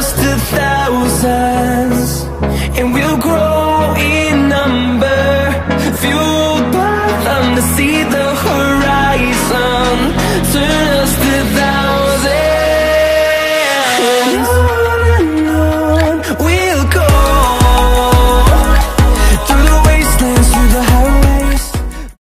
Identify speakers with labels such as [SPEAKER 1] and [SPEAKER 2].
[SPEAKER 1] fathom to see